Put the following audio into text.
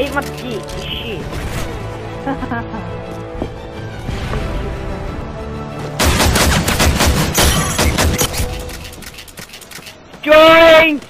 Ate my dick, shit. Join!